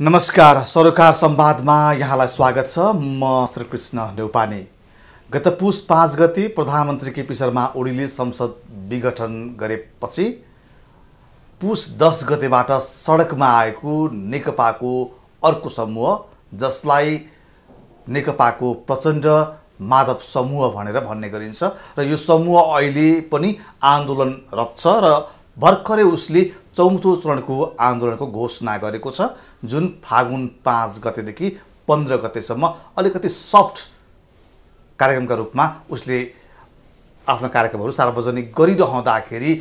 नमस्कार सरोकार संवादमा यहाँलाई स्वागत छ। म श्रीकृष्ण नेउपाने गत पुस पाँच गति प्रधानमन्त्री केपी शर्मा ओलीले संसद विघटन गरेपछि पुस दस गतेबाट सडकमा आएको नेकपाको अर्को समूह जसलाई नेकपाको प्रचण्ड माधव समूह भनेर भन्ने गरिन्छ। र यो समूह अहिले पनि आन्दोलनरत छ र भर्खरै उसले चौथो चरणको आन्दोलनको घोषणा गरेको छ जुन फागुन पाँच गतेदेखि पन्ध्र गतेसम्म अलिकति सफ्ट कार्यक्रमका रूपमा उसले आफ्ना कार्यक्रमहरू सार्वजनिक गरिरहँदाखेरि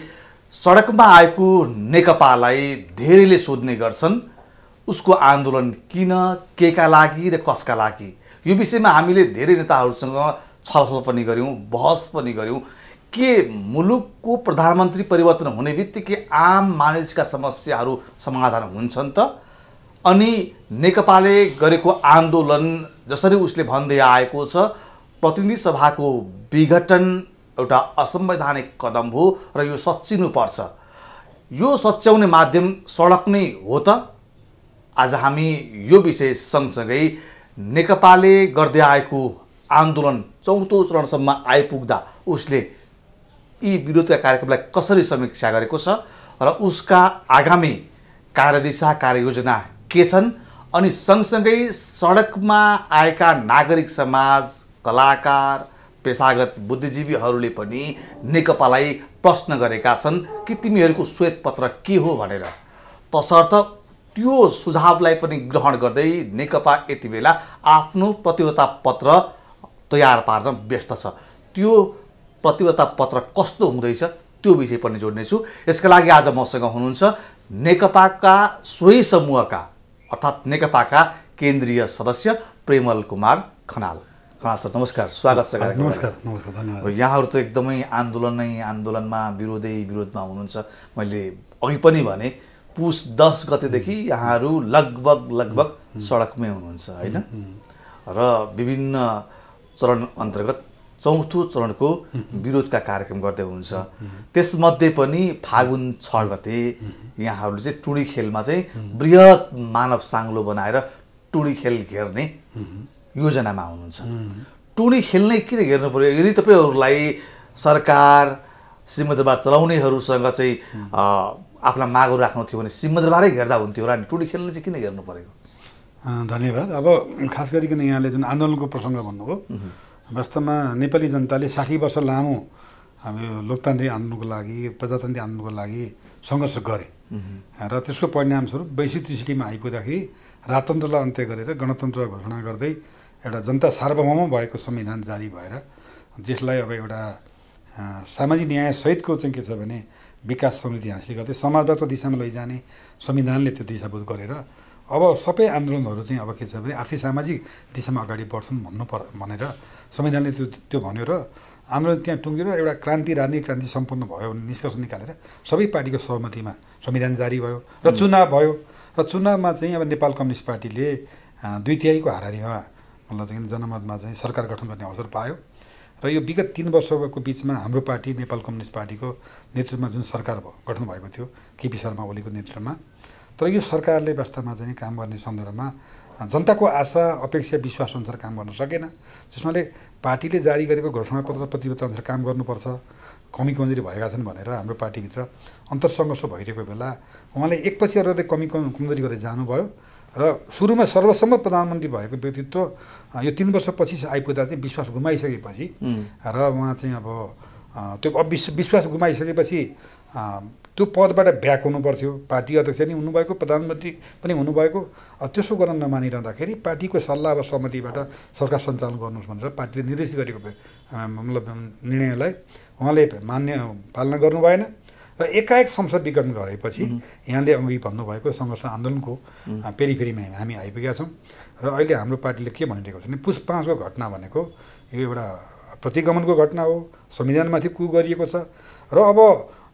सडकमा आएको नेकपालाई धेरैले सोध्ने गर्छन् उसको आन्दोलन किन केका लागि र कसका लागि? यो विषयमा हामीले धेरै नेताहरूसँग छलफल पनि गऱ्यौँ बहस पनि गऱ्यौँ। के मुलुकको प्रधानमन्त्री परिवर्तन हुने बित्तिकै आम मानिसका समस्याहरू समाधान हुन्छन् त? अनि नेकपाले गरेको आन्दोलन जसरी उसले भन्दै आएको छ प्रतिनिधि सभाको विघटन एउटा असंवैधानिक कदम हो र यो सच्चिनुपर्छ। यो सच्याउने माध्यम सडक नै हो त? आज हामी यो विषय सँगसँगै नेकपाले गर्दै आएको आन्दोलन चौथो चरणसम्म आइपुग्दा उसले यी विरोधका कार्यक्रमलाई कसरी समीक्षा गरेको छ र उसका आगामी कार्यदिशा कार्ययोजना के छन् अनि सँगसँगै सडकमा आएका नागरिक समाज कलाकार पेसागत बुद्धिजीवीहरूले पनि नेकपालाई प्रश्न गरेका छन् कि तिमीहरूको श्वेतपत्र के हो भनेर। तसर्थ त्यो सुझावलाई पनि ग्रहण गर्दै नेकपा यति बेला आफ्नो प्रतिबद्धता पत्र तयार पार्न व्यस्त छ। त्यो प्रतिबद्धता पत्र कस्तो हुँदैछ त्यो विषय पनि जोड्नेछु। यसका लागि आज मसँग हुनुहुन्छ नेकपाका सोही समूहका अर्थात् नेकपाका केन्द्रीय सदस्य प्रेमल कुमार खनाल। खनाल सर नमस्कार स्वागत छ। नमस्कार नमस्कार धन्यवाद। यहाँहरू त एकदमै आन्दोलनै आन्दोलनमा विरोधै विरोधमा हुनुहुन्छ। मैले अघि पनि भने पुस दस गतेदेखि यहाँहरू लगभग लगभग सडकमै हुनुहुन्छ होइन? र विभिन्न चरण अन्तर्गत चौथो चरणको विरोधका कार्यक्रम गर्दै हुनुहुन्छ। त्यसमध्ये पनि फागुन छ गते यहाँहरूले चाहिँ टुडी खेलमा चाहिँ बृहत मानव साङ्लो बनाएर टुडी खेल घेर्ने योजनामा हुनुहुन्छ। टुडी खेल नै किन हेर्नु पऱ्यो यदि तपाईँहरूलाई सरकार सिंहदरबार चलाउनेहरूसँग चाहिँ आफ्ना मागहरू राख्नु थियो भने सिंहदरबारै घेर्दा हुन्थ्यो र अनि टुडी खेल्ने चाहिँ किन हेर्नु परेको? धन्यवाद। अब खास गरिकन यहाँले जुन आन्दोलनको प्रसङ्ग भन्नुभयो वास्तवमा नेपाली जनताले साठी वर्ष लामो हामी यो लोकतान्त्रिक आन्दोलनको लागि प्रजातान्त्रिक आन्दोलनको लागि सङ्घर्ष गरे। र त्यसको परिणामस्वरूप बैसी त्रिसठीमा आइपुग्दाखेरि राजतन्त्रलाई अन्त्य गरेर गणतन्त्र घोषणा गर्दै एउटा जनता सार्वभौम भएको संविधान जारी भएर देशलाई अब एउटा सामाजिक न्यायसहितको चाहिँ के छ भने विकास समृद्धि हासिल गर्दै समाजवादको दिशामा लैजाने संविधानले त्यो दिशाभूत गरेर अब सबै आन्दोलनहरू चाहिँ अब के छ भने आर्थिक सामाजिक दिशामा अगाडि बढ्छन् भन्नु पर भनेर संविधानले त्यो त्यो भन्यो र आन्दोलन त्यहाँ टुङ्गिएर एउटा क्रान्ति राजनीतिक क्रान्ति सम्पन्न भयो भने निष्कर्ष निकालेर सबै पार्टीको सहमतिमा संविधान जारी भयो र चुनाव भयो। र चुनावमा चाहिँ अब नेपाल कम्युनिस्ट पार्टीले दुई तिहाईको हाराहारीमा मतलब चाहिँ जनमतमा चाहिँ सरकार गठन गर्ने अवसर पायो। र यो विगत तिन वर्षको बिचमा हाम्रो पार्टी नेपाल कम्युनिस्ट पार्टीको नेतृत्वमा जुन सरकार गठन भएको थियो केपी शर्मा ओलीको नेतृत्वमा। तर यो सरकारले वास्तवमा चाहिँ काम गर्ने सन्दर्भमा जनताको आशा अपेक्षा विश्वास अनुसार काम गर्न सकेन। जसमाले पार्टीले जारी गरेको घोषणापत्र प्रतिबद्धता अनुसार काम गर्नुपर्छ कमी कमजोरी भएका छन् भनेर हाम्रो पार्टीभित्र अन्तरसङ्घर्ष भइरहेको बेला उहाँले एकपछि अर्को कमी कम कमजोरी गर्दै जानुभयो र सुरुमा सर्वसम्म प्रधानमन्त्री भएको व्यक्तित्व यो तिन वर्षपछि आइपुग्दा चाहिँ विश्वास गुमाइसकेपछि र उहाँ चाहिँ अब त्यो विश्वास गुमाइसकेपछि त्यो पदबाट ब्याक हुनु पर्थ्यो पार्टी अध्यक्ष नि हुनुभएको प्रधानमन्त्री पनि हुनुभएको। त्यसो गर्न नमानिरहँदाखेरि पार्टीको सल्लाह वा सहमतिबाट सरकार सञ्चालन गर्नुहोस् भनेर पार्टीले निर्देशित गरेको मतलब निर्णयलाई उहाँले मान्य पालना गर्नु भएन। र एकाएक संसद विघटन गरेपछि यहाँले अघि भन्नुभएको सङ्घर्ष आन्दोलनको पेरिफेरीमा हामी आइपुगेका छौँ। र अहिले हाम्रो पार्टीले के भनिरहेको छ भने पुस पाँचको घटना भनेको यो एउटा प्रतिगमनको घटना हो। संविधानमाथि कु गरिएको छ। र अब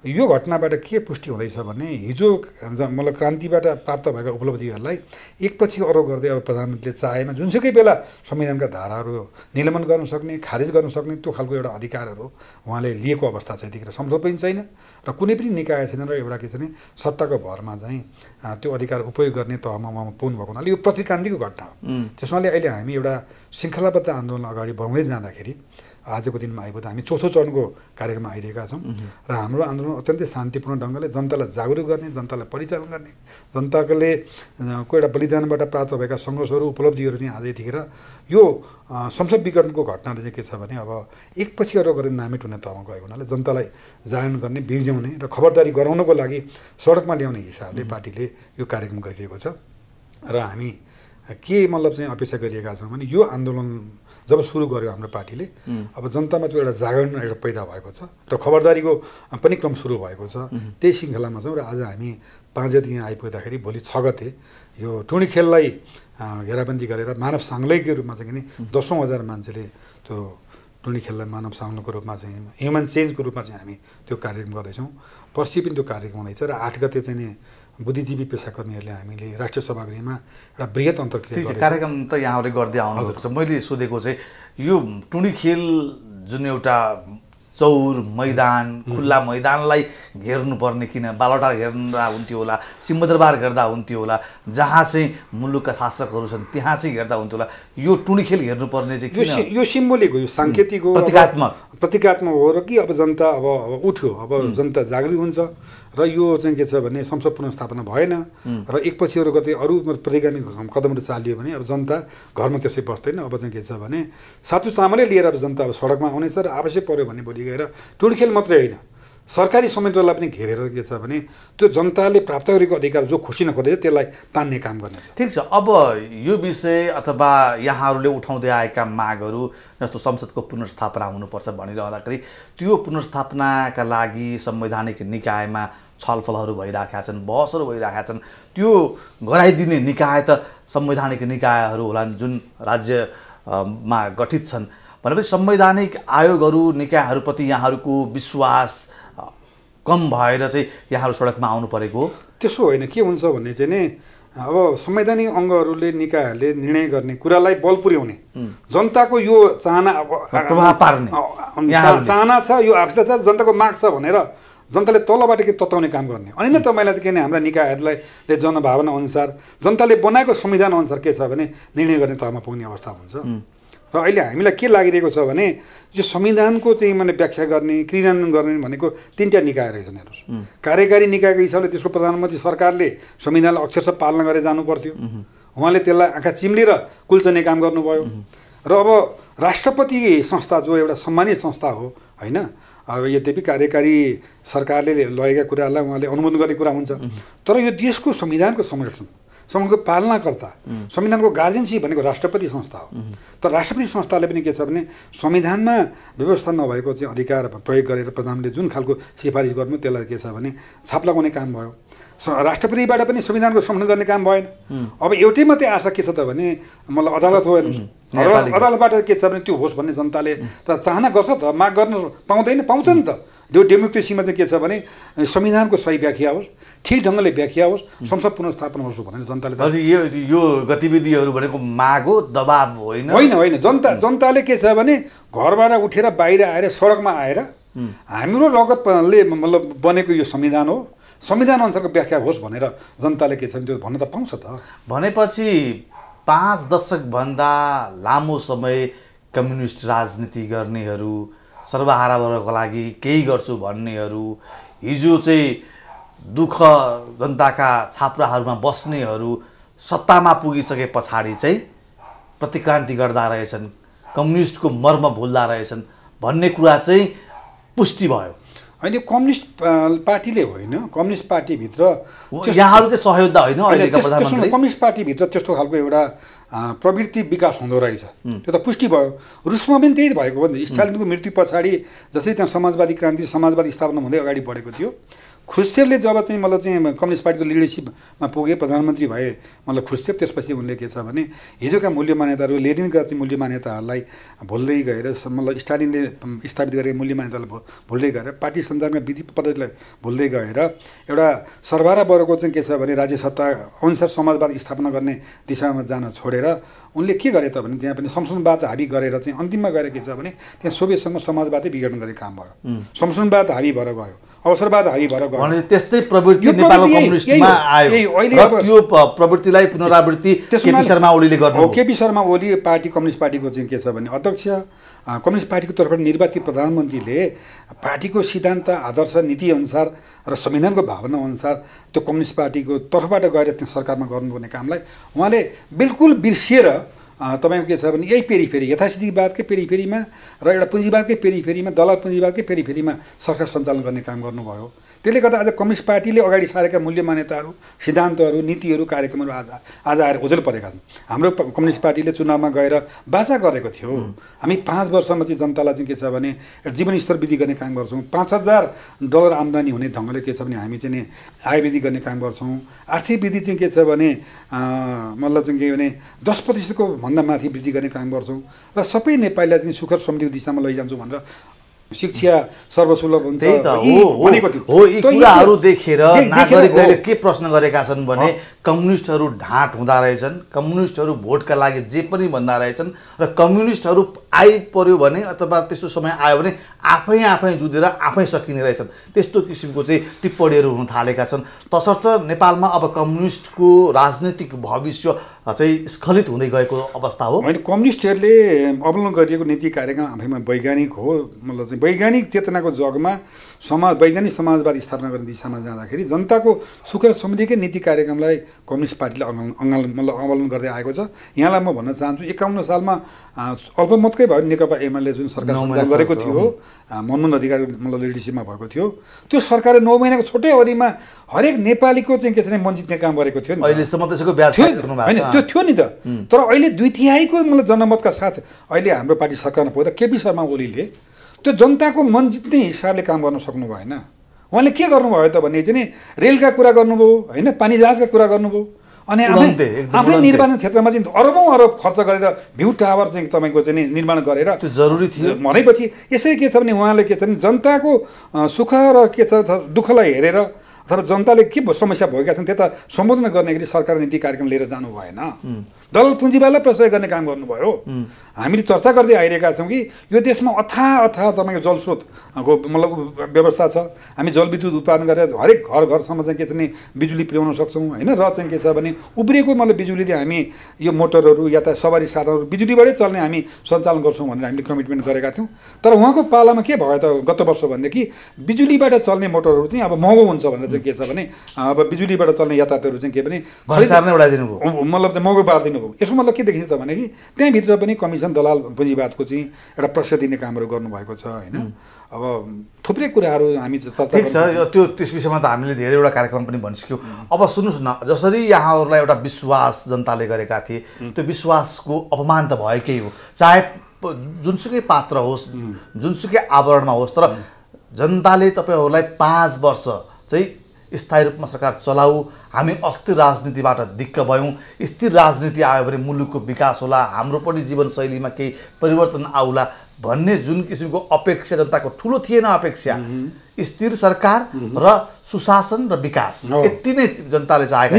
यो घटनाबाट के पुष्टि हुँदैछ भने हिजो मतलब क्रान्तिबाट प्राप्त भएका उपलब्धिहरूलाई एकपछि अरू गर्दै अब प्रधानमन्त्रीले चाहेमा जुनसुकै बेला संविधानका धाराहरू निलम्बन गर्न सक्ने खारेज गर्न सक्ने त्यो खालको एउटा अधिकारहरू उहाँले लिएको अवस्था छ यतिखेर संसद पनि छैन र कुनै पनि निकाय छैन र एउटा के छ भने सत्ताको भरमा चाहिँ त्यो अधिकार उपयोग गर्ने तहमा उहाँ पुग्नु भएको हुनाले यो प्रतिक्रान्तिको घटना हो। त्यसमाले अहिले हामी एउटा श्रृङ्खलाबद्ध आन्दोलन अगाडि बढाउँदै जाँदाखेरि आजको दिनमा आइपुग्दा हामी चौथो चरणको कार्यक्रममा आइरहेका छौँ। र हाम्रो आन्दोलन अत्यन्तै शान्तिपूर्ण ढङ्गले जनतालाई जागरुक गर्ने जनतालाई परिचालन गर्ने जनताले को एउटा बलिदानबाट प्राप्त भएका सङ्घर्षहरू उपलब्धिहरू चाहिँ आज यतिखेर यो संसद विघटनको घटनाले चाहिँ के छ भने अब एकपछि अरू गरेर नामित हुने तहमा गएको हुनाले जनतालाई जागरण गर्ने बिर्ज्याउने र खबरदारी गराउनको लागि सडकमा ल्याउने हिसाबले पार्टीले यो कार्यक्रम गरिरहेको छ। र हामी के मतलब चाहिँ अपेक्षा गरिएका छौँ भने यो आन्दोलन जब सुरु गर्यो हाम्रो पार्टीले अब जनतामा त्यो एउटा जागरण एउटा पैदा भएको छ र खबरदारीको पनि क्रम सुरु भएको छ। त्यही श्रृङ्खलामा छौँ र आज हामी पाँच गति यहाँ आइपुग्दाखेरि भोलि छ गते यो टुँडी खेललाई घेराबन्दी गरेर मानव साङ्ग्लैको रूपमा चाहिँ नि दसौँ हजार मान्छेले त्यो टुँडी खेललाई मानव साङ्लोको रूपमा चाहिँ ह्युमन चेन्जको रूपमा चाहिँ हामी त्यो कार्यक्रम गर्दैछौँ। पछि पनि त्यो कार्यक्रम हुँदैछ र आठ गते चाहिँ नि बुद्धिजीवी पेसाकर्मीहरूले हामीले राष्ट्रिय सभागृहमा एउटा बृहत अन्तर्क्रिया। कार्यक्रम त यहाँहरूले गर्दै आउनुभएको छ। मैले सोधेको चाहिँ यो टुँडी खेल जुन एउटा चौर मैदान खुल्ला मैदानलाई घेर्नुपर्ने किन? बालटार घेर्दा हुन्थ्यो होला सिंहदरबार घेर्दा हुन्थ्यो होला जहाँ चाहिँ मुलुकका शासकहरू छन् त्यहाँ चाहिँ घेर्दा हुन्थ्यो होला। यो टुँडी खेल घेर्नुपर्ने चाहिँ यो सिम्बोलिक हो यो साङ्केतिक हो प्रतीकात्मक। प्रतीकात्मक हो र कि अब जनता अब अब उठ्यो अब जनता जागृत हुन्छ र यो चाहिँ के छ भने संसद पुनर्स्थापना भएन र एकपछि अरू गर्दै अरू प्रतिगामी कदमहरू चालियो भने अब जनता घरमा त्यसै बस्दैन। अब चाहिँ के छ भने सातु चामलै लिएर अब जनता अब सडकमा आउनेछ र आवश्यक पऱ्यो भने भोलि गएर टुडखेल मात्रै होइन। सरकारी संयन्त्रलाई पनि घेरेर के छ भने त्यो जनताले प्राप्त गरेको अधिकार जो खुसी नखोज्दैछ त्यसलाई तान्ने काम गर्नेछ। ठिक छ। अब यो विषय अथवा यहाँहरूले उठाउँदै आएका मागहरू जस्तो संसदको पुनर्स्थापना हुनुपर्छ भनिरहँदाखेरि त्यो पुनर्स्थापनाका लागि संवैधानिक निकायमा छलफलहरू भइरहेका छन् बहसहरू भइरहेका छन्। त्यो गराइदिने निकाय त संवैधानिक निकायहरू होलान् जुन राज्यमा गठित छन्। भनेपछि संवैधानिक आयोगहरू निकायहरूप्रति यहाँहरूको विश्वास कम भएर चाहिँ यहाँहरू सडकमा आउनु परेको हो। त्यसो होइन के हुन्छ भने चाहिँ नि अब संवैधानिक अङ्गहरूले निकायहरूले निर्णय गर्ने कुरालाई बल पुर्याउने। जनताको यो चाहना अब प्रभाव पार्ने। चाहना छ यो आवश्यकता छ जनताको माग छ भनेर जनताले तलबाट के तताउने काम गर्ने। अनि नै तपाईँलाई चाहिँ के भने हाम्रा निकायहरूलाई जनभावना अनुसार जनताले बनाएको संविधान अनुसार के छ भने निर्णय गर्ने तहमा पुग्ने अवस्था हुन्छ। र अहिले हामीलाई के लागिरहेको छ भने यो संविधानको चाहिँ माने व्याख्या गर्ने क्रियान्वयन गर्ने भनेको तिनवटा निकाय रहेछन् हेर्नुहोस्। कार्यकारी निकायको हिसाबले त्यसको प्रधानमन्त्री सरकारले संविधानलाई अक्षरशः पालना गरेर जानु पर्थ्यो उहाँले त्यसलाई आँखा चिम्लेर कुल्चने काम गर्नुभयो। र अब राष्ट्रपति संस्था जो एउटा सम्मानित संस्था हो होइन? अब यद्यपि कार्यकारी सरकारले लगेका कुराहरूलाई उहाँले अनुमोदन गर्ने कुरा हुन्छ। तर यो देशको संविधानको संरक्षण संघको पालनाकर्ता। संविधानको गार्जेनसिप भनेको राष्ट्रपति संस्था हो। तर राष्ट्रपति संस्थाले पनि के छ भने संविधानमा व्यवस्था नभएको चाहिँ अधिकार प्रयोग गरेर प्रधानले जुन खालको सिफारिस गर्नु त्यसलाई के छ भने छाप लगाउने काम भयो। राष्ट्रपतिबाट पनि संविधानको संरक्षण गर्ने काम भएन। अब एउटै मात्रै आशा के छ त भने मतलब अदालत हो हेर्नुहोस्। अदालतबाट के छ भने त्यो होस् भन्ने जनताले त चाहना गर्छ त माग गर्न पाउँदैन पाउँछ नि त। त्यो डेमोक्रेसीमा चाहिँ के छ भने संविधानको सही व्याख्या होस् ठिक ढङ्गले व्याख्या होस् संसद पुनर्स्थापना होस् भनेर जनताले यो यो गतिविधिहरू भनेको माग हो दबाब होइन? होइन होइन। जनता जनताले के छ भने घरबाट उठेर बाहिर आएर सडकमा आएर हाम्रो रगतले मतलब बनेको यो संविधान हो। संविधान अनुसारको व्याख्या होस् भनेर जनताले के छ भने त्यो भन्न त पाउँछ त। भनेपछि पाँच दशकभन्दा लामो समय कम्युनिस्ट राजनीति गर्नेहरू सर्वहारा वर्गको लागि केही गर्छु भन्नेहरू हिजो चाहिँ दुःख जनताका छाप्राहरूमा बस्नेहरू सत्तामा पुगिसके पछाडि चाहिँ प्रतिक्रान्ति गर्दा रहेछन् कम्युनिस्टको मर्म भुल्दा रहेछन् भन्ने कुरा चाहिँ पुष्टि भयो। होइन यो कम्युनिस्ट पार्टीले होइन कम्युनिस्ट पार्टीभित्र यहाँहरूकै सहयोगदा होइन कम्युनिस्ट पार्टीभित्र त्यस्तो खालको एउटा प्रवृत्ति विकास हुँदो रहेछ। त्यो त पुष्टि भयो। रुसमा पनि त्यही भएको हो नि स्टालिनको मृत्यु पछाडि जसरी त्यहाँ समाजवादी क्रान्ति समाजवादी स्थापना हुँदै अगाडि बढेको थियो खुसेबले जब चाहिँ मतलब चाहिँ कम्युनिस्ट पार्टीको लिडरसिपमा पुगे प्रधानमन्त्री भए मतलब खुसेब त्यसपछि उनले के छ भने हिजोका मूल्य मान्यताहरू लेनिनका चाहिँ मूल्य मान्यताहरूलाई भुल्दै गएर मतलब स्टालिनले स्थापित गरेको मूल्य मान्यतालाई भुल्दै गएर पार्टी सञ्चालनमा विधि पद्धतिलाई भुल्दै गएर एउटा सरबारा वर्गको चाहिँ के छ भने राज्य सत्ता अनुसार समाजवाद स्थापना गर्ने दिशामा जान छोडेर उनले के गरे त भने त्यहाँ पनि संशोधनवाद हाबी गरेर चाहिँ अन्तिममा गएर के छ भने त्यहाँ सोभियतसँग समाजवादै बिगार्न गर्ने काम भयो। संशोधनवाद हाबी भएर गयो। अवसरवाद हाबी भएर गयो। त्यस्तै प्रवृत्ति नेपालको कम्युनिस्टमा। आयो। र त्यो प्रवृत्तिलाई पुनरावृत्ति केपी शर्मा ओलीले गर्नु हो KP Sharma Oli party communist पार्टीको चाहिँ के छ भने अध्यक्ष। कम्युनिस्ट पार्टीको तर्फबाट निर्वाचित प्रधानमन्त्रीले पार्टीको सिद्धान्त आदर्श नीति अनुसार र संविधानको भावना अनुसार त्यो कम्युनिस्ट पार्टीको तर्फबाट गएर त्यो सरकारमा गर्नुपर्ने कामलाई उहाँले बिल्कुल बिर्सिएर तपाईँको के छ भने यही पेरिफेरी यथास्थितिवादकै पेरिफेरीमा र एउटा पुँजीवादकै पेरिफेरीमा दलाल पुँजीवादकै पेरिफेरीमा सरकार सञ्चालन गर्ने काम गर्नुभयो। त्यसले गर्दा आज कम्युनिस्ट पार्टीले अगाडि सारेका मूल्य मान्यताहरू सिद्धान्तहरू नीतिहरू कार्यक्रमहरू आज आज आएर ओझेल परेका छन्। हाम्रो कम्युनिस्ट पार्टीले चुनावमा गएर बाचा गरेको थियो। हामी पाँच वर्षमा चाहिँ जनतालाई चाहिँ के छ भने जीवनस्तर वृद्धि गर्ने काम गर्छौँ। पाँच हजार डलर आम्दानी हुने ढङ्गले के छ भने हामी चाहिँ नि आय वृद्धि गर्ने काम गर्छौँ। आर्थिक वृद्धि चाहिँ के छ भने मतलब चाहिँ के भने दस प्रतिशतको भन्दा माथि वृद्धि गर्ने काम गर्छौँ। र सबै नेपालीलाई चाहिँ सुखद समृद्धिको दिशामा लैजान्छौँ भनेर शिक्षा सर्वसुलभ हुन्छ। हो यी कुराहरू देखेर हो। के प्रश्न गरेका छन् भने कम्युनिस्टहरू ढाँट हुँदा रहेछन् कम्युनिस्टहरू भोटका लागि जे पनि भन्दा रहेछन् र कम्युनिस्टहरू आइपर्यो भने अथवा त्यस्तो समय आयो भने आफै आफै जुधेर आफै सकिने रहेछन्। त्यस्तो किसिमको चाहिँ टिप्पणीहरू हुन थालेका छन्। तसर्थ नेपालमा अब कम्युनिस्टको राजनैतिक भविष्य चाहिँ स्खलित हुँदै गएको अवस्था हो। होइन कम्युनिस्टहरूले अवलम्बन गरिएको नीति कार्यक्रम आफैमा वैज्ञानिक हो। मतलब चाहिँ वैज्ञानिक चेतनाको जगमा समाज वैज्ञानिक समाजवाद स्थापना गर्ने दिशामा जाँदाखेरि जनताको सुख र समृद्धिकै नीति कार्यक्रमलाई कम्युनिस्ट पार्टीले अङ्गल मतलब अवलम्बन गर्दै आएको छ। यहाँलाई म भन्न चाहन्छु एकाउन्न सालमा अँ, अल्पमतकै भयो। नेकपा एमाले जुन सरकार सञ्चालन गरेको थियो मनमोहन अधिकारी मतलब लिडरसिपमा भएको थियो त्यो सरकारले नौ महिनाको छोटै अवधिमा हरेक नेपालीको चाहिँ के छ भने वञ्चित काम गरेको थियो नि। अहिलेसम्म त्यसको ब्याज होइन त्यो थियो नि त। तर अहिले दुई तिहाईको मतलब जनमतका साथ अहिले हाम्रो पार्टी सरकारमा पुग्दा केपी शर्मा ओलीले त्यो जनताको मन जित्ने हिसाबले काम गर्न सक्नु भएन। उहाँले के गर्नुभयो त भने चाहिँ नि रेलका कुरा गर्नुभयो होइन पानी जहाजका कुरा गर्नुभयो अनि आफै उडन्ते, एकदम आफै उडन्ते। निर्माण क्षेत्रमा चाहिँ अरबौँ अरब खर्च गरेर भ्यू टावर चाहिँ तपाईँको चाहिँ निर्माण गरेर त्यो जरुरी थियो। भनेपछि यसरी के छ भने उहाँले के छ भने जनताको सुख र के छ दुःखलाई हेरेर अथवा जनताले के समस्या भएका छन् त्यता सम्बोधन गर्ने गरी सरकार नीति कार्यक्रम लिएर जानु भएन दलाल पुँजीवादलाई प्रशय गर्ने काम गर्नुभयो। हामीले चर्चा गर्दै आइरहेका छौँ कि यो देशमा अथाह अथाह तपाईँको जलस्रोतको मतलब व्यवस्था छ। हामी जलविद्युत उत्पादन गरेर हरेक घर घरसम्म चाहिँ के छ भने बिजुली पुर्याउन सक्छौँ होइन? र चाहिँ के छ भने उब्रिएको मतलब बिजुलीले हामी यो मोटरहरू या त सवारी साधनहरू बिजुलीबाटै चल्ने हामी सञ्चालन गर्छौँ भनेर हामीले कमिटमेन्ट गरेका थियौँ। तर उहाँको पालामा के भयो त गत वर्ष भनेदेखि बिजुलीबाट चल्ने मोटरहरू चाहिँ अब महँगो हुन्छ भनेर चाहिँ के छ भने अब बिजुलीबाट चल्ने यातायातहरू चाहिँ के भने मतलब चाहिँ महँगो पारिदिनु भयो। यसको मतलब के देखिन्छ त भने कि त्यहाँभित्र पनि कमिसन दलाल पुँजीवादको चाहिँ एउटा प्रश्न दिने कामहरू गर्नुभएको छ होइन? अब थुप्रै कुराहरू हामी चर्चा ठिक छ। यो त्यो त्यस विषयमा त हामीले धेरैवटा कार्यक्रम पनि भनिसक्यौँ। अब सुन्नुहोस् न जसरी यहाँहरूलाई एउटा विश्वास जनताले गरेका थिए त्यो विश्वासको अपमान त भएकै हो। चाहे जुनसुकै पात्र होस् जुनसुकै आवरणमा होस् तर जनताले तपाईँहरूलाई पाँच वर्ष चाहिँ स्थायी रूपमा सरकार चलाऊ। हामी अस्थिर राजनीतिबाट दिक्क भयौँ। स्थिर राजनीति आयो भने मुलुकको विकास होला हाम्रो पनि जीवनशैलीमा केही परिवर्तन आउला भन्ने जुन किसिमको अपेक्षा जनताको ठुलो थिएन अपेक्षा स्थिर सरकार र सुशासन र विकास। यति नै जनताले चाहेका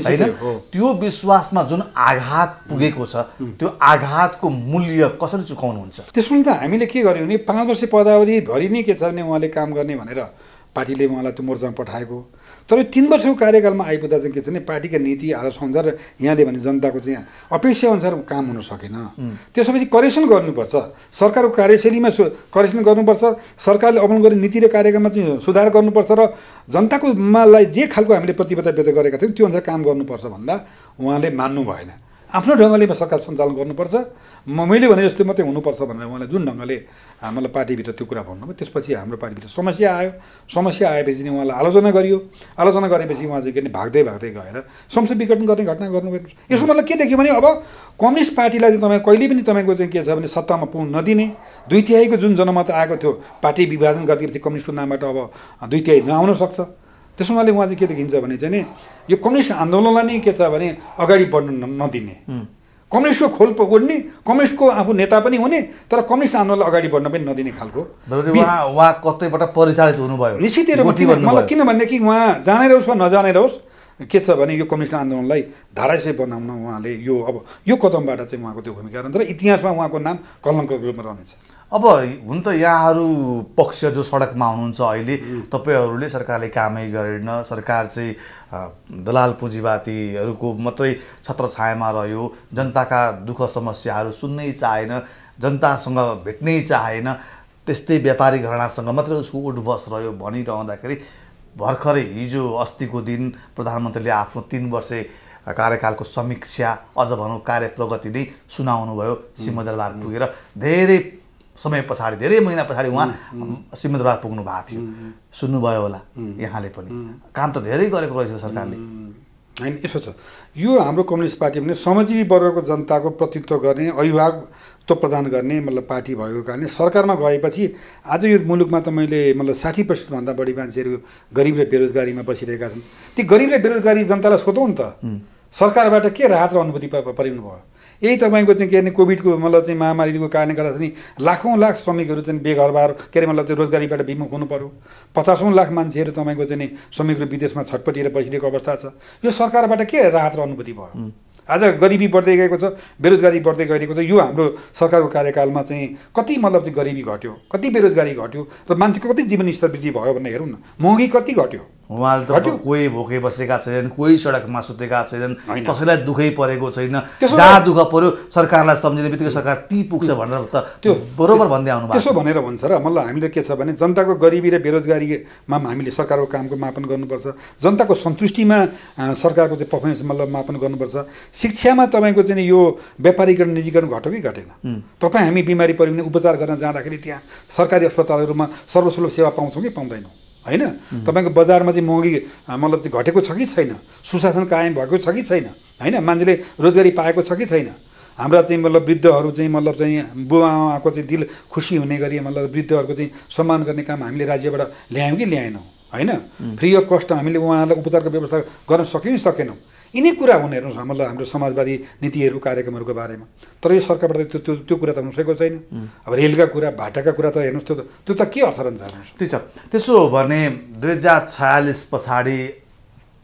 होइन? त्यो विश्वासमा जुन आघात पुगेको छ त्यो आघातको मूल्य कसरी चुकाउनुहुन्छ? त्यसमा त हामीले के गर्यौँ भने पाँच वर्ष पदावधिभरि नै के छ भने उहाँले काम गर्ने भनेर? पार्टीले उहाँलाई त्यो मोर्चामा पठाएको। तर यो तिन वर्षको कार्यकालमा आइपुग्दा चाहिँ के छ भने पार्टीका नीति आदर्श अनुसार यहाँले भने जनताको चाहिँ अपेक्षा अनुसार काम हुन सकेन। त्यसपछि करेक्सन गर्नुपर्छ। सरकारको कार्यशैलीमा सु करेक्सन गर्नुपर्छ। सरकारले अमल गर्ने नीति र कार्यक्रममा चाहिँ सुधार गर्नुपर्छ र जनताको मालाई जे खालको हामीले प्रतिबद्धता व्यक्त गरेका थियौँ त्यो अनुसार काम गर्नुपर्छ भन्दा उहाँले मान्नु भएन। आफ्नो ढङ्गले सरकार सञ्चालन गर्नुपर्छ। म मैले भने जस्तो मात्रै हुनुपर्छ भनेर उहाँले जुन ढङ्गले मतलब पार्टीभित्र त्यो कुरा भन्नुभयो त्यसपछि हाम्रो पार्टीभित्र समस्या आयो। समस्या आएपछि नि उहाँलाई आलोचना गरियो। आलोचना गरेपछि उहाँ चाहिँ के भाग्दै भाग्दै गएर संसद विघटन गर्ने घटना गर्नुभयो। यसको मतलब के देखियो भने अब कम्युनिस्ट पार्टीलाई चाहिँ तपाईँ कहिले पनि तपाईँको चाहिँ के छ भने सत्तामा पुग्न नदिने। दुई तिहाईको जुन जनमत आएको थियो पार्टी विभाजन गरिदिएपछि कम्युनिस्टको नामबाट अब दुई तिहाई नआउन सक्छ। त्यसो हुनाले उहाँ चाहिँ के देखिन्छ भने चाहिँ नि यो कम्युनिस्ट आन्दोलनलाई नै के छ भने अगाडि बढ्न नदिने। कम्युनिस्टको खोल उड्ने कम्युनिस्टको आफू नेता पनि हुने तर कम्युनिस्ट आन्दोलनलाई अगाडि बढ्न पनि नदिने खालको। उहाँ कतैबाट परिचालित हुनुभयो? निश्चित रूपमा। मलाई किनभने कि उहाँ जानेर होस् वा नजानेर होस् के छ भने यो कम्युनिस्ट आन्दोलनलाई धाराशय बनाउन उहाँले यो अब यो कदमबाट चाहिँ उहाँको त्यो भूमिका रहन्छ र इतिहासमा उहाँको नाम कलङ्कको रूपमा रहनेछ। अब हुन त यहाँहरू पक्ष जो सडकमा हुनुहुन्छ अहिले तपाईँहरूले सरकारले कामै गरेन सरकार चाहिँ दलाल पुँजीवातीहरूको मात्रै छत्रछायामा रह्यो जनताका दुःख समस्याहरू सुन्नै चाहेन जनतासँग भेट्नै चाहेन त्यस्तै व्यापारी घरानासँग मात्रै उसको उठबस रह्यो भनिरहँदाखेरि भर्खरै हिजो अस्तिको दिन प्रधानमन्त्रीले आफ्नो तिन वर्षे कार्यकालको समीक्षा अझ भनौँ कार्य प्रगति नै सुनाउनु भयो सिंहदरबार पुगेर। धेरै समय पछाडि धेरै महिना पछाडि उहाँ सिंहदरबार पुग्नु भएको थियो। सुन्नुभयो होला यहाँले पनि। काम त धेरै गरेको रहेछ सरकारले। होइन यसो छ। यो हाम्रो कम्युनिस्ट पार्टी भने श्रमजीवी वर्गको जनताको प्रतिनिधित्व गर्ने अभिभावकत्व प्रदान गर्ने मतलब पार्टी भएको कारणले सरकारमा गएपछि आज यो मुलुकमा त मैले मतलब साठी पर्सेन्टभन्दा बढी मान्छेहरू गरिब र बेरोजगारीमा बसिरहेका छन्। ती गरिब र बेरोजगारी जनतालाई सोधौँ नि त। सरकारबाट के राहत र अनुभूति परिनु भयो? यही तपाईँको चाहिँ के अरे कोभिडको मतलब चाहिँ महामारीको कारणले गर्दा चाहिँ लाखौँ लाख श्रमिकहरू चाहिँ बेघरबार के अरे मतलब त्यो रोजगारीबाट विमुख हुनु पऱ्यो पचासौँ लाख मान्छेहरू तपाईँको चाहिँ श्रमिकहरू विदेशमा छटपटिएर बसिरहेको अवस्था छ। यो सरकारबाट के राहत र अनुभूति भयो? आज गरिबी बढ्दै गएको छ बेरोजगारी बढ्दै गइरहेको छ यो हाम्रो सरकारको कार्यकालमा चाहिँ कति मतलब चाहिँ गरिबी घट्यो कति बेरोजगारी घट्यो र मान्छेको कति जीवन स्तर वृद्धि भयो भनेर हेरौँ न। महँगी कति घट्यो? उहाँले त। कोही भोकै बसेका छैनन् कोही सडकमा सुतेका छैनन्। कसैलाई दुःखै परेको छैन जहाँ दुःख पर्यो सरकारलाई सम्झिने बित्तिकै सरकार ती पुग्छ भनेर त त्यो बरोबर भन्दै आउनु त्यसो भनेर भन्छ र मतलब हामीले के छ भने जनताको गरिबी र बेरोजगारीमा हामीले सरकारको कामको मापन गर्नुपर्छ। जनताको सन्तुष्टिमा सरकारको चाहिँ पर्फर्मेन्स मतलब मापन गर्नुपर्छ। शिक्षामा तपाईँको चाहिँ यो व्यापारीकरण निजीकरण घट्यो कि घटेन? तपाईँ हामी बिमारी पऱ्यो भने उपचार गर्न जाँदाखेरि त्यहाँ सरकारी अस्पतालहरूमा सर्वसुलभ सेवा पाउँछौँ कि पाउँदैनौँ? होइन? तपाईँको बजारमा चाहिँ महँगी मतलब चाहिँ घटेको छ कि छैन? सुशासन कायम भएको छ कि छैन? होइन? मान्छेले रोजगारी पाएको छ कि छैन? हाम्रा चाहिँ मतलब वृद्धहरू चाहिँ मतलब चाहिँ बुबा आमाको चाहिँ दिल खुसी हुने गरी मतलब वृद्धहरूको चाहिँ सम्मान गर्ने काम हामीले राज्यबाट ल्यायौँ कि ल्याएनौँ? होइन? फ्री अफ कस्ट हामीले उहाँहरूलाई उपचारको व्यवस्था गर्न सक्यौँ सकेनौँ? यिनै कुरा हुने हेर्नुहोस् मतलब हाम्रो समाजवादी नीतिहरू कार्यक्रमहरूको बारेमा। तर यो सरकारबाट त्यो त्यो त्यो कुरा त हुन सकेको छैन। अब रेलका कुरा भाटाका कुरा त हेर्नुहोस् त्यो त त्यो त के अर्थ रहन्छ त्यसो हो भने दुई हजार छयालिस पछाडि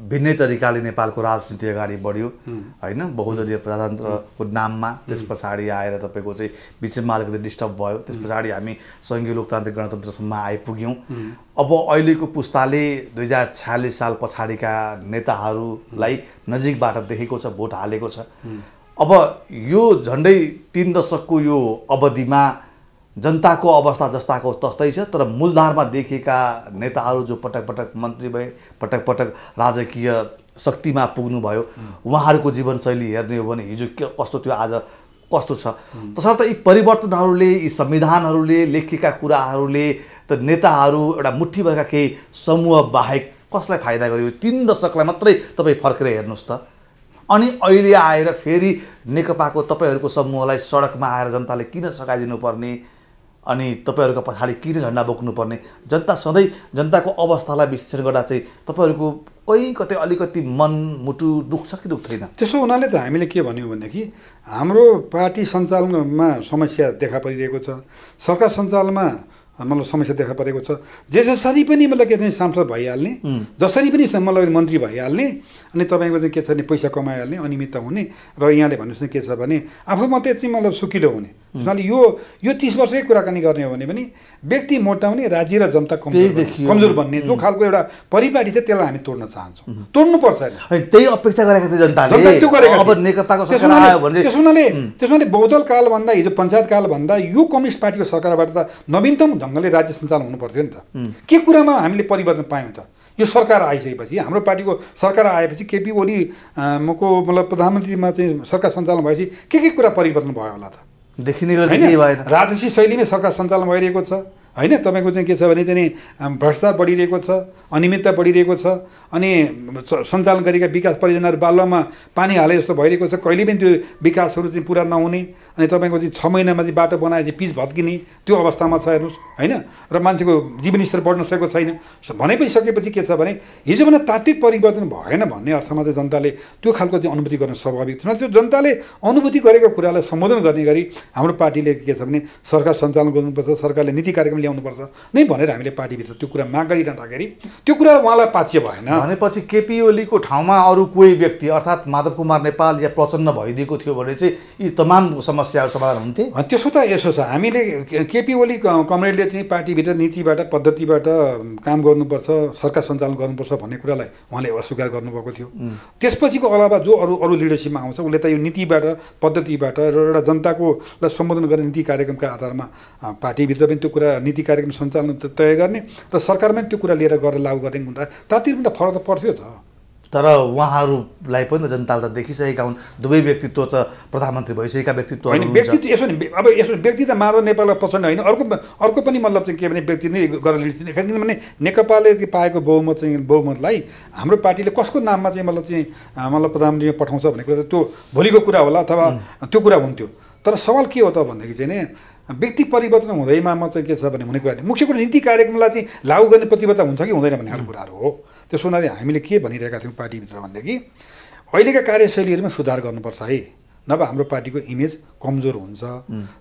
भिन्नै तरिकाले नेपालको राजनीति अगाडि बढ्यो होइन? बहुदलीय प्रजातन्त्रको नाममा त्यस पछाडि आएर तपाईँको चाहिँ बिचमा अलिकति डिस्टर्ब भयो। त्यस पछाडि हामी सङ्घीय लोकतान्त्रिक गणतन्त्रसम्म आइपुग्यौँ। अब अहिलेको पुस्ताले दुई हजार छयालिस साल पछाडिका नेताहरूलाई नजिकबाट देखेको छ भोट हालेको छ। अब यो झन्डै तिन दशकको यो अवधिमा जनताको अवस्था जस्ताको तस्तै छ तर मूलधारमा देखिएका नेताहरू जो पटक पटक मन्त्री भए पटक पटक राजकीय शक्तिमा पुग्नुभयो उहाँहरूको जीवनशैली हेर्ने हो भने हिजो के कस्तो थियो आज कस्तो छ। तसर्थ यी परिवर्तनहरूले यी संविधानहरूले लेखिएका कुराहरूले त नेताहरू एउटा मुठीभरका केही समूह बाहेक कसलाई फाइदा गर्यो? तिन दशकलाई मात्रै तपाईँ फर्केर हेर्नुहोस् त। अनि अहिले आएर फेरि नेकपाको तपाईँहरूको समूहलाई सडकमा आएर जनताले किन सघाइदिनु पर्ने अनि तपाईँहरूको पछाडि किन झन्डा बोक्नुपर्ने? जनता सधैँ जनताको अवस्थालाई विश्लेषण गर्दा चाहिँ तपाईँहरूको कहीँ कतै अलिकति मन मुटु दुख्छ कि दुख्दैन? त्यसो हुनाले त हामीले के भन्यौँ भनेदेखि हाम्रो पार्टी सञ्चालनमा समस्या देखा परिरहेको छ। सरकार सञ्चालनमा मतलब समस्या देखा परेको छ। जे जसरी पनि मतलब के चाहिँ सांसद भइहाल्ने। जसरी पनि मतलब मन्त्री भइहाल्ने। अनि तपाईँको चाहिँ के छ भने पैसा कमाइहाल्ने अनियमितता हुने। र यहाँले भन्नुहोस् न के छ भने आफू मात्रै चाहिँ मतलब सुकिलो हुने। हुनाले यो यो तिस वर्षकै कुराकानी गर्ने हो भने पनि व्यक्ति मोटाउने राज्य र जनता कमजोर कमजोर बन्ने त्यो खालको एउटा परिपाटी छ त्यसलाई हामी तोड्न चाहन्छौँ। तोड्नुपर्छ त्यही अपेक्षा गरेका थिए जनताले। जनता त्यो गरेका हुनाले बहुदल कालभन्दा हिजो पञ्चायत कालभन्दा यो कम्युनिस्ट पार्टीको सरकारबाट त नवीनतम ढङ्गले राज्य सञ्चालन हुनु पर्थ्यो नि त। के कुरामा हामीले परिवर्तन पायौँ त? यो सरकार आइसकेपछि हाम्रो पार्टीको सरकार आएपछि केपी ओली मको मतलब प्रधानमन्त्रीमा चाहिँ सरकार सञ्चालन भएपछि के के कुरा परिवर्तन भयो होला त? देखिने राजसी शैलीमै सरकार सञ्चालन भइरहेको छ। होइन तपाईँको चाहिँ के छ भने चाहिँ भ्रष्टाचार बढिरहेको छ अनियमितता बढिरहेको छ अनि सञ्चालन गरेका विकास परियोजनाहरू बालुवामा पानी हाले जस्तो भइरहेको छ कहिले पनि त्यो विकासहरू चाहिँ पुरा नहुने अनि तपाईँको चाहिँ छ महिनामा चाहिँ बाटो बनाए चाहिँ पिच भत्किने त्यो अवस्थामा छ हेर्नुहोस् होइन? र मान्छेको जीवन स्तर बढ्न सकेको छैन। भनेपछि सकेपछि के छ भने हिजो भने तात्विक परिवर्तन भएन भन्ने अर्थमा चाहिँ जनताले त्यो खालको चाहिँ अनुभूति गर्न स्वाभाविक छ त्यो जनताले अनुभूति गरेको कुरालाई सम्बोधन गर्ने गरी हाम्रो पार्टीले के छ भने सरकार सञ्चालन गर्नुपर्छ सरकारले नीति कार्यक्रम ल्याउनुपर्छ नै भनेर हामीले पार्टीभित्र त्यो कुरा माग गरिरहँदाखेरि त्यो कुरा उहाँलाई पाच्य भएन। भनेपछि केपी ओलीको ठाउँमा अरू कोही व्यक्ति अर्थात् माधव कुमार नेपाल या प्रचण्ड भइदिएको थियो भने चाहिँ यी तमाम समस्याहरू समाधान हुन्थे? त्यसो त यसो छ। हामीले केपी ओली कमरेडले चाहिँ पार्टीभित्र नीतिबाट पद्धतिबाट काम गर्नुपर्छ सरकार सञ्चालन गर्नुपर्छ भन्ने कुरालाई उहाँले अस्वीकार गर्नुभएको थियो। त्यसपछिको अलावा जो अरू अरू लिडरसिपमा आउँछ उसले त यो नीतिबाट पद्धतिबाट र एउटा जनताकोलाई सम्बोधन गर्ने नीति कार्यक्रमका आधारमा पार्टीभित्र पनि त्यो कुरा नीति कार्यक्रम सञ्चालन तय गर्ने र सरकारमा त्यो कुरा लिएर गरेर लागू गर्ने हुँदा तातिर पनि त फरक त पर्थ्यो त। तर उहाँहरूलाई पनि त जनताले त देखिसकेका हुन्। दुवै व्यक्तित्व त प्रधानमन्त्री भइसकेका व्यक्तित्व होइन व्यक्ति त यसो नि अब यसो व्यक्ति त माधव नेपाललाई पसन्द होइन। अर्को अर्को पनि मतलब चाहिँ के भने व्यक्ति नै गरेर लिन्छ किनभने नेकपाले पाएको बहुमत चाहिँ बहुमतलाई हाम्रो पार्टीले कसको नाममा चाहिँ मतलब चाहिँ मतलब प्रधानमन्त्रीमा पठाउँछ भन्ने कुरा त त्यो भोलिको कुरा होला अथवा त्यो कुरा हुन्थ्यो। तर सवाल के हो त भन्दाखेरि चाहिँ नि व्यक्ति परिवर्तन हुँदैमा म चाहिँ के छ भने हुने कुरा मुख्य कुरो नीति कार्यक्रमलाई चाहिँ लागू गर्ने प्रतिबद्धता हुन्छ कि हुँदैन भन्ने खालको कुराहरू हो। त्यसो हुनाले हामीले के भनिरहेका थियौँ पार्टीभित्र भनेदेखि अहिलेका कार्यशैलीहरूमा सुधार गर्नुपर्छ है। नभए हाम्रो पार्टीको इमेज कमजोर हुन्छ।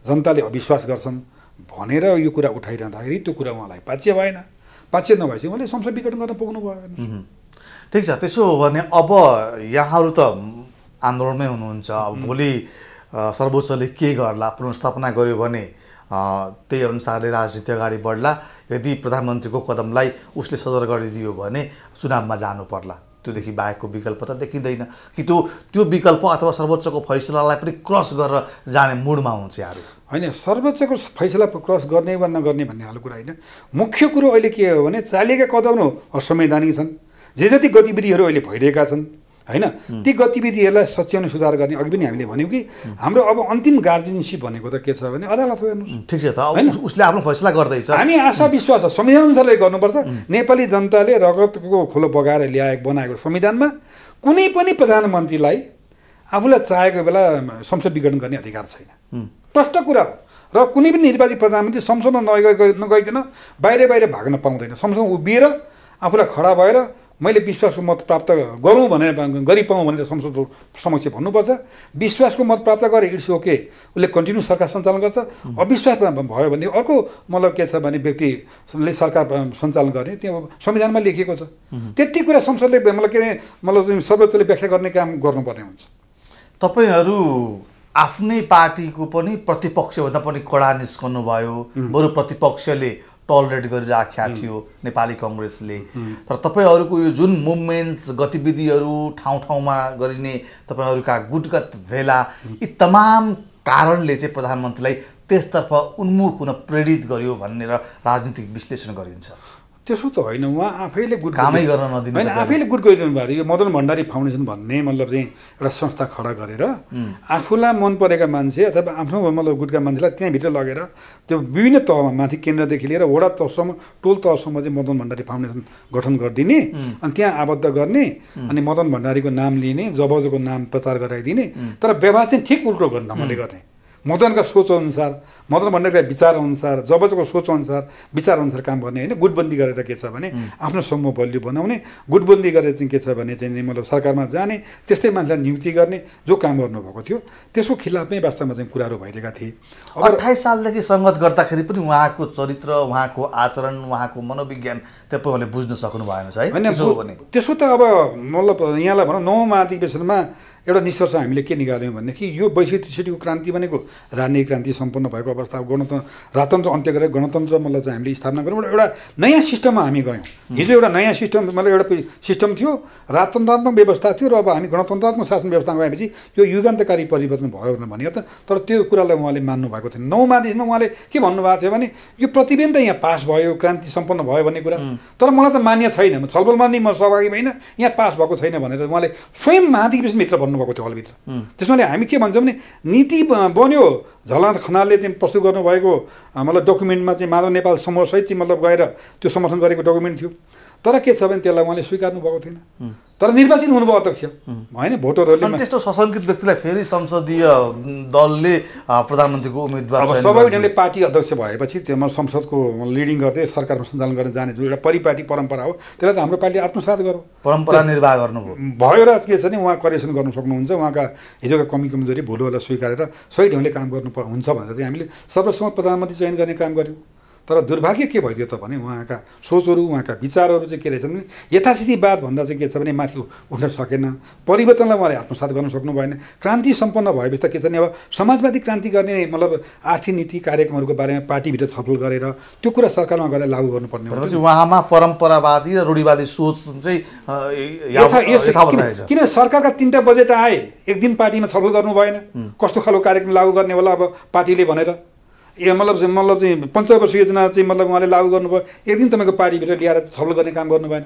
जनताले अविश्वास गर्छन् भनेर यो कुरा उठाइरहँदाखेरि त्यो कुरा उहाँलाई पाच्य भएन। पाच्य नभएपछि उहाँले संसद विघटन गर्न पुग्नु भयो। ठिक छ त्यसो हो भने अब यहाँहरू त आन्दोलनमै हुनुहुन्छ। अब भोलि सर्वोच्चले के गर्ला पुनर्स्थापना गर्यो भने त्यही अनुसारले राजनीति अगाडि बढ्ला। यदि प्रधानमन्त्रीको कदमलाई उसले सदर गरिदियो भने चुनावमा जानु पर्ला। त्योदेखि बाहेकको विकल्प त देखिँदैन। कि त्यो त्यो विकल्प अथवा सर्वोच्चको फैसलालाई पनि क्रस गरेर जाने मुडमा हुन्छ यहाँहरू। होइन सर्वोच्चको फैसला क्रस गर्ने वा नगर्ने भन्ने खालको कुरा होइन। मुख्य कुरो अहिले के हो भने चालिएका कदम असंवैधानिक छन्। जे जति गतिविधिहरू अहिले भइरहेका छन् होइन? ती गतिविधिहरूलाई सच्याउने सुधार गर्ने अघि पनि हामीले भन्यौँ कि हाम्रो अब अन्तिम गार्जियनसिप भनेको त के छ भने अदालत हो हेर्नुहोस्। ठिक छ। उस- उसले आफ्नो फैसला गर्दैछ। हामी आशा विश्वास छ संविधान अनुसारले गर्नुपर्छ नेपाली जनताले रगतको खोलो बगाएर ल्याएको बनाएको संविधानमा कुनै पनि प्रधानमन्त्रीलाई आफूलाई चाहेको बेला संसद विघटन गर्ने अधिकार छैन। प्रष्ट कुरा हो। र कुनै पनि निर्वाचित प्रधानमन्त्री संसदमा नगइ नगइकन बाहिर बाहिर भाग्न पाउँदैन। संसदमा उभिएर आफूलाई खडा भएर मैले विश्वासको मत प्राप्त गरौँ भनेर गरिपाउँ भनेर संसद समक्ष भन्नुपर्छ। विश्वासको मत प्राप्त गरे इट्स ओके। उसले कन्टिन्यू सरकार सञ्चालन गर्छ। अविश्वास भयो भने अर्को मतलब के छ भने व्यक्तिले सरकार सञ्चालन गर्ने त्यो संविधानमा लेखिएको छ। त्यति कुरा संसदले मतलब के अरे मतलब सर्वोच्चले व्याख्या गर्ने काम गर्नुपर्ने हुन्छ। तपाईँहरू आफ्नै पार्टीको पनि प्रतिपक्षभन्दा पनि कडा निस्कनु भयो बरु प्रतिपक्षले टलरेट गरिराखेका थियो नेपाली कङ्ग्रेसले। तर तपाईँहरूको यो जुन मुभमेन्ट्स गतिविधिहरू ठाउँ ठाउँमा गरिने तपाईँहरूका गुटगत भेला यी तमाम कारणले चाहिँ प्रधानमन्त्रीलाई त्यसतर्फ उन्मुख हुन प्रेरित गर्यो भनेर राजनीतिक विश्लेषण गरिन्छ। त्यसो त होइन उहाँ आफैले गुट कामै गर्न नदिनु होइन आफैले गुट गरिरहनु भएको थियो। यो मदन भण्डारी फाउन्डेसन भन्ने मतलब चाहिँ एउटा संस्था खडा गरेर आफूलाई मन परेका मान्छे अथवा आफ्नो मतलब गुटका मान्छेलाई त्यहाँभित्र लगेर त्यो विभिन्न तहमा माथि केन्द्रदेखि लिएर वडा तहसम्म टोल तहसम्म चाहिँ मदन भण्डारी फाउन्डेसन गठन गरिदिने अनि त्यहाँ आबद्ध गर्ने अनि मदन भण्डारीको नाम लिने जबजको नाम प्रचार गराइदिने। तर व्यवहार चाहिँ ठिक उल्टो गर्न ढङ्गले गर्ने। मदनका सोच अनुसार मदन भण्डारीका विचार अनुसार जबजको सोच अनुसार विचार अनुसार काम गर्ने होइन गुटबन्दी गरेर के छ भने आफ्नो समूह बलियो बनाउने गुटबन्दी गरेर चाहिँ के छ भने चाहिँ नि मतलब सरकारमा जाने त्यस्तै मान्छेलाई नियुक्ति गर्ने जो काम गर्नुभएको थियो त्यसको खिलाफमै वास्तवमा चाहिँ कुराहरू भइरहेका थिए। अठाइस सालदेखि सङ्गत गर्दाखेरि पनि उहाँको चरित्र उहाँको आचरण उहाँको मनोविज्ञान तपाईँहरूले बुझ्न सक्नु भएन है होइन त्यसो त अब मतलब यहाँलाई भनौँ नौ महाधिवेशनमा एउटा निष्कर्ष हामीले के निकाल्यौँ भनेदेखि यो वैश्विक त्रिसठीको क्रान्ति भनेको राजनीतिक क्रान्ति सम्पन्न भएको अवस्था गणतन्त्र राजतन्त्र अन्त्य गरेर गणतन्त्र मतलब चाहिँ हामीले स्थापना गऱ्यौँ। एउटा नयाँ सिस्टममा हामी गयौँ। हिजो एउटा नयाँ सिस्टम मतलब एउटा सिस्टम थियो। राजतन्त्रात्मक व्यवस्था थियो र अब हामी गणतन्त्रात्मक शासन व्यवस्थामा गएपछि यो युगान्तकारी परिवर्तन भयो भनेर भनियो त तर त्यो कुरालाई उहाँले मान्नु भएको थिएन। नौ महादेशमा उहाँले के भन्नुभएको थियो भने यो प्रतिवेदन त यहाँ पास भयो क्रान्ति सम्पन्न भयो भन्ने कुरा। तर मलाई त मान्य छैन। छलफलमा नि म सहभागी भइनँ। यहाँ पास भएको छैन भनेर उहाँले स्वयं महाधिवेशनभित्र भन्नुभएको गर्नुभएको थियो हलभित्र। त्यसमाले हामी के भन्छौँ भने नीति बन्यो। झलनाथ खनालले चाहिँ प्रस्तुत गर्नुभएको मतलब डकुमेन्टमा चाहिँ माधव नेपाल समूहसहित मतलब गएर त्यो समर्थन गरेको डकुमेन्ट थियो। तर के छ भने त्यसलाई उहाँले स्वीकार्नु भएको थिएन। तर निर्वाचित हुनुभयो अध्यक्ष। होइन भोटरहरूले त्यस्तो सशङ्कित व्यक्तिलाई फेरि संसदीय दलले प्रधानमन्त्रीको उम्मेदवार अब स्वाभाविक। ढङ्गले पार्टी अध्यक्ष भएपछि त्यो म संसदको लिडिङ गर्दै सरकारमा सञ्चालन गर्न जाने जुन एउटा परिपाटी परम्परा हो त्यसलाई त हाम्रो पार्टीले आत्मसात गरौँ परम्परा निर्वाह गर्नुभयो। भयो र के छ भने उहाँ करेक्सन गर्नु सक्नुहुन्छ उहाँका हिजोका कमी कमजोरी भुलहरूलाई स्वीकारेर सही ढङ्गले काम गर्नु हुन्छ भनेर चाहिँ हामीले सर्वसम्म प्रधानमन्त्री चयन गर्ने काम गऱ्यौँ तर दुर्भाग्य के भइदियो त भने उहाँका सोचहरू उहाँका विचारहरू चाहिँ के रहेछन् भने यथास्थितिवाद भन्दा चाहिँ के छ भने माथि उठ्न सकेन। परिवर्तनलाई उहाँले आत्मसात गर्न सक्नु भएन। क्रान्ति सम्पन्न भएपछि त के छ भने अब समाजवादी क्रान्ति गर्ने मतलब आर्थिक नीति कार्यक्रमहरूको बारेमा पार्टीभित्र छलफल गरेर त्यो कुरा सरकारमा गएर लागू गर्नुपर्ने हुन्छ उहाँमा परम्परावादी र रूढिवादी सोच चाहिँ किन सरकारका तिनवटा बजेट आए? एक दिन पार्टीमा छलफल गर्नु भएन कस्तो खालको कार्यक्रम लागू गर्ने होला अब पार्टीले भनेर। ए मतलब चाहिँ मतलब चाहिँ पञ्चवर्ष योजना चाहिँ मतलब उहाँले लागू गर्नुभयो। एक दिन तपाईँको पार्टीभित्र ल्याएर छलफल गर्ने काम गर्नु भएन।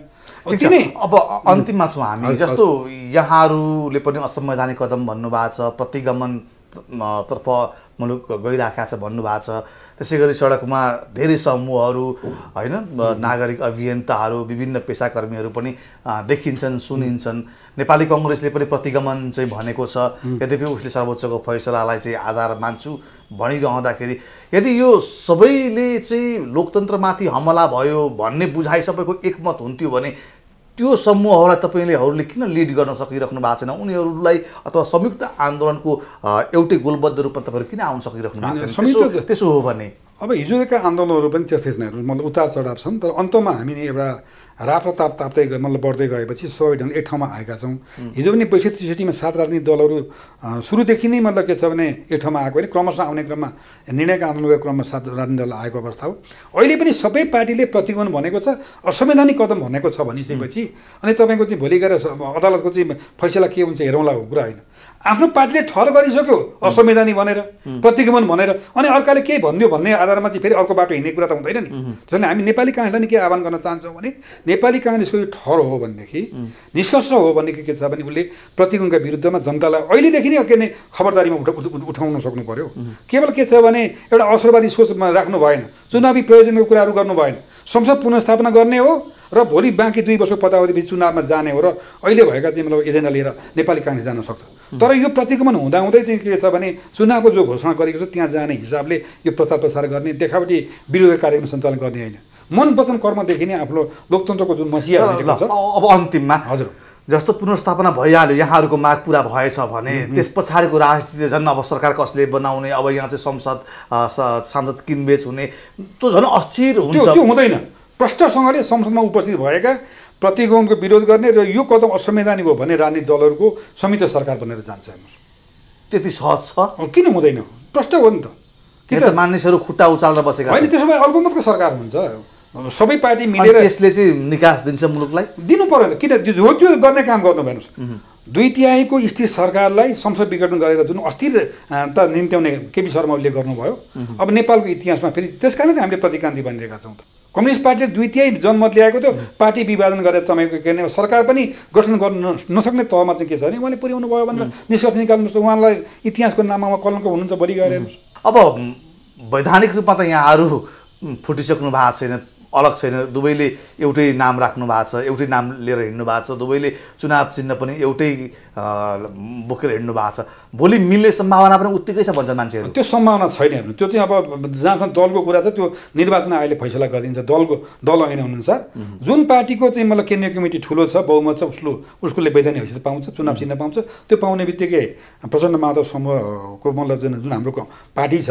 किनै अब अन्तिममा छौँ हामी। जस्तो यहाँहरूले पनि असंवैधानिक कदम भन्नुभएको छ प्रतिगमन तर्फ मुलुक गइरहेका छ भन्नुभएको छ। त्यसै गरी सडकमा धेरै समूहहरू होइन नागरिक अभियन्ताहरू विभिन्न पेसाकर्मीहरू पनि देखिन्छन् सुनिन्छन्। नेपाली कङ्ग्रेसले पनि प्रतिगमन चाहिँ भनेको छ। यद्यपि उसले सर्वोच्चको फैसलालाई चाहिँ आधार मान्छु भनिरहँदाखेरि यदि यो सबैले चाहिँ लोकतन्त्रमाथि हमला भयो भन्ने बुझाइ सबैको एकमत हुन्थ्यो भने त्यो समूहहरूलाई तपाईँलेहरूले किन लिड गर्न सकिराख्नु भएको छैन? उनीहरूलाई अथवा संयुक्त आन्दोलनको एउटै गोलबद्ध रूपमा तपाईँहरू किन आउन सकिराख्नु भएको छैन? संयुक्त- त्यसो- हो भने। अब हिजोका आन्दोलनहरू पनि त्यस्तै छन् मतलब उतार चढाव छन् तर अन्तमा हामी नि राप्र ताप ताप्दै गए मतलब बढ्दै गएपछि सबै ढङ्ग एक ठाउँमा आएका छौँ। हिजो पनि बैसठी त्रिसठीमा सात राजनीतिक दलहरू सुरुदेखि नै मतलब के छ भने एक ठाउँमा आएको होइन क्रमशः आउने क्रममा निर्णायक आन्दोलनको क्रममा सात राजनीतिक दल आएको अवस्था हो। अहिले पनि सबै पार्टीले प्रतिगमन भनेको छ असंवैधानिक कदम भनेको छ भनिसकेपछि अनि तपाईँको चाहिँ भोलि गएर अदालतको चाहिँ फैसला के हुन्छ हेरौँला हो कुरा होइन। आफ्नो पार्टीले ठहर गरिसक्यो असंवैधानिक भनेर प्रतिगमन भनेर अनि अर्काले केही भनिदियो भन्ने आधारमा चाहिँ फेरि अर्को बाटो हिँड्ने कुरा त हुँदैन नि। त्यसैले हामी नेपाली काङ्ग्रेसलाई नि के आह्वान गर्न चाहन्छौँ भने नेपाली काङ्ग्रेसको यो ठहर हो भनेदेखि निष्कर्ष हो भनेदेखि के छ भने उसले प्रतिगमनका विरुद्धमा जनतालाई अहिलेदेखि नै के नै खबरदारीमा उठ उठ- उठाउन सक्नु पर्यो। केवल के छ भने एउटा अवसरवादी सोचमा राख्नु भएन चुनावी प्रयोजनको कुराहरू गर्नु भएन। संसद पुनर्स्थापना गर्ने हो र भोलि बाँकी दुई वर्षको पदावधिपछि चुनावमा जाने हो र अहिले भएका चाहिँ मतलब एजेन्डा लिएर नेपाली काङ्ग्रेस जान सक्छ। तर यो प्रतिगमन हुँदाहुँदै चाहिँ के छ भने चुनावको जो घोषणा गरेको छ त्यहाँ जाने हिसाबले यो प्रचार प्रसार गर्ने देखावटी विरोधी कार्यक्रम सञ्चालन गर्ने होइन। मन वचन कर्मदेखि नै आफ्नो लोकतन्त्रको जुन मसिया अब अन्तिममा हजुर। जस्तो पुनर्स्थापना भइहाल्यो यहाँहरूको माग पुरा भएछ भने त्यस पछाडिको राजनीति झन् अब सरकार कसले बनाउने अब यहाँ चाहिँ संसद सांसद किनबेच हुने त्यो झन् अस्थिर हुन्छ। त्यो हुँदैन। प्रष्टसँगले संसदमा उपस्थित भएका प्रतिगमनको विरोध गर्ने र यो कदम असंवैधानिक हो भने राजनीतिक दलहरूको संयुक्त सरकार बनेर जान्छ हेर्नुहोस्। त्यति सहज छ? किन हुँदैन? प्रष्ट हो नि त। कि त? मानिसहरू खुट्टा उचालेर बसेका होइन त्यसो भए अल्पमतको सरकार हुन्छ। सबै पार्टी मिलेर त्यसले चाहिँ निकास दिन्छ मुलुकलाई? दिनु पर्यो त। किन? जो त्यो गर्ने काम गर्नु भएन। दुई तिहाईको स्थिर सरकारलाई संसद विघटन गरेर जुन अस्थिरता निम्त्याउने केपी शर्मा ओलीले गर्नुभयो अब नेपालको इतिहासमा फेरि त्यस कारण त हामीले प्रतिकान्ति बनिरहेका छौँ त। कम्युनिस्ट पार्टीले दुई तिहाई जनमत ल्याएको थियो पार्टी विभाजन गरेर तपाईँको के अरे सरकार पनि गठन गर्न नसक्ने तहमा चाहिँ के छ भने उहाँले पुर्याउनु भयो भनेर निष्कर्ष निकाल्नुपर्छ उहाँलाई इतिहासको नाममा कलङ्क हुनुहुन्छ भोलि गएर हेर्नुहोस्। अब वैधानिक रूपमा त यहाँहरू म, फुटिसक्नु भएको छैन। अलग छैन। दुवैले एउटै नाम राख्नु भएको छ एउटै नाम लिएर हिँड्नु भएको छ दुवैले चुनाव चिन्ह पनि एउटै बोकेर हिँड्नु भएको छ। भोलि मिल्ने सम्भावना पनि उत्तिकै छ भन्छन् मान्छेहरू। त्यो सम्भावना छैन हेर्नु। त्यो चाहिँ अब जहाँसम्म दलको कुरा छ त्यो निर्वाचन आयोगले फैसला गरिदिन्छ। दलको दल ऐन अनुसार जुन पार्टीको चाहिँ मतलब केन्द्रीय कमिटी ठुलो छ बहुमत छ उसको उसकोले वैधानिक हैसियत पाउँछ चुनाव चिन्ह पाउँछ। त्यो पाउने बित्तिकै प्रचण्ड माधव समूहको मतलब जुन जुन हाम्रो पार्टी छ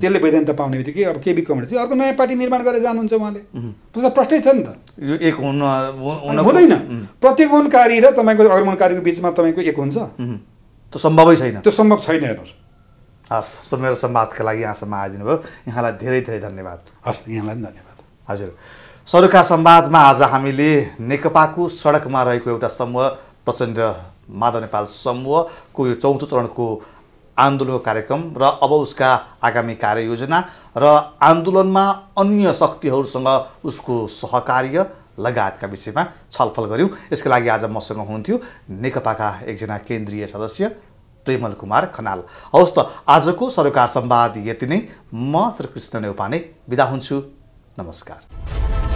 त्यसले वैधानिकता पाउने बित्तिकै अब केबी कमिटी अर्को नयाँ पार्टी निर्माण गरेर जानुहुन्छ उहाँले। त प्रष्टै छ नि त। यो एक हुन हुन- हुँदैन। प्रतिगमनकारी र तपाईँको अगमनकारीको बिचमा तपाईँको एक हुन्छ। त्यो सम्भवै छैन। त्यो सम्भव छैन हेर्नुहोस्। हस् मेरो संवादका लागि यहाँसम्म आइदिनु भयो यहाँलाई धेरै धेरै धन्यवाद। हस् यहाँलाई पनि धन्यवाद। हजुर। सरोकार संवादमा आज हामीले नेकपाको सडकमा रहेको एउटा समूह प्रचण्ड माधव नेपाल समूहको यो चौथो चरणको आन्दोलनको कार्यक्रम र अब उसका आगामी कार्ययोजना र आन्दोलनमा अन्य शक्तिहरूसँग उसको सहकार्य लगायतका विषयमा छलफल गऱ्यौँ यसका लागि आज मसँग हुनुहुन्थ्यो नेकपाका एकजना केन्द्रीय सदस्य प्रेमल कुमार खनाल। हवस् त आजको सरोकार संवाद यति नै। म श्रीकृष्ण नेउपाने बिदा हुन्छु। नमस्कार।